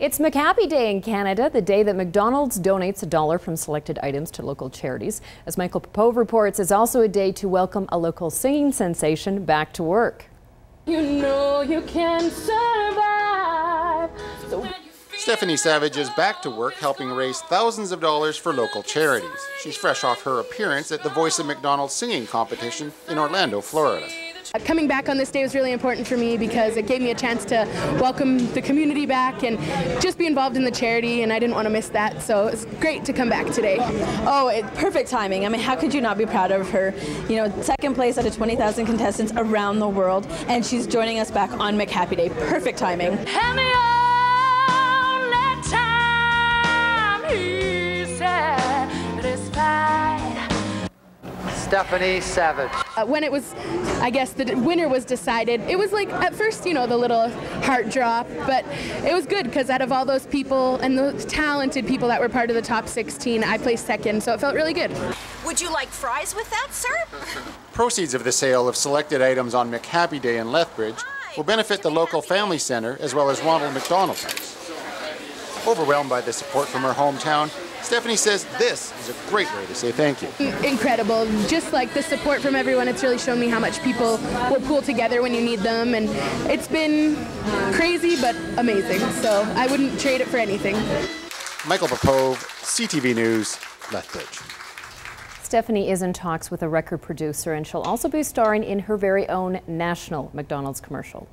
It's McHappy Day in Canada, the day that McDonald's donates a dollar from selected items to local charities. As Michael Popove reports, it's also a day to welcome a local singing sensation back to work. You know you can survive. So Stephanie Savage is back to work helping raise thousands of dollars for local charities. She's fresh off her appearance at the Voice of McDonald's singing competition in Orlando, Florida. Uh, coming back on this day was really important for me because it gave me a chance to welcome the community back and just be involved in the charity, and I didn't want to miss that. So it's great to come back today. Oh, it, perfect timing. I mean, how could you not be proud of her? You know, second place out of 20,000 contestants around the world, and she's joining us back on McHappy Day. Perfect timing. Stephanie Savage. Uh, when it was, I guess the winner was decided, it was like at first, you know, the little heart drop, but it was good because out of all those people and the talented people that were part of the top 16, I placed second, so it felt really good. Would you like fries with that, sir? Proceeds of the sale of selected items on McHappy Day in Lethbridge will benefit the local family center as well as Ronald McDonald House. Overwhelmed by the support from her hometown, Stephanie says this is a great way to say thank you. Incredible. Just like the support from everyone, it's really shown me how much people will pull together when you need them. And it's been crazy but amazing. So I wouldn't trade it for anything. Michael Popove, CTV News, Lethbridge. Stephanie is in talks with a record producer, and she'll also be starring in her very own national McDonald's commercial.